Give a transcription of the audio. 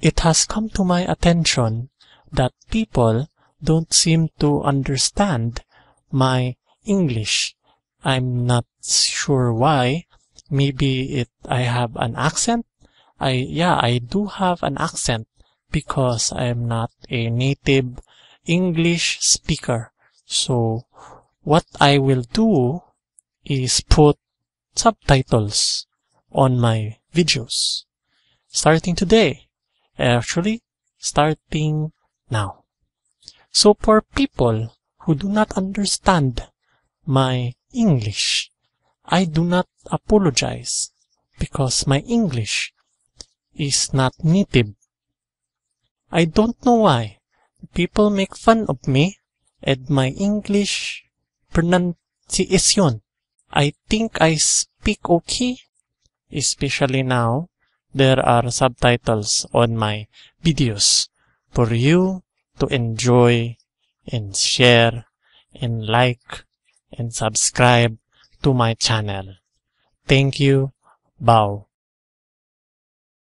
It has come to my attention that people don't seem to understand my English. I'm not sure why. Maybe it I have an accent. I yeah, I do have an accent because I'm not a native English speaker. So what I will do is put subtitles on my videos starting today. Actually, starting now. So for people who do not understand my English, I do not apologize because my English is not native. I don't know why people make fun of me and my English pronunciation. I think I speak okay, especially now there are subtitles on my videos for you to enjoy and share and like and subscribe to my channel. Thank you. Bow.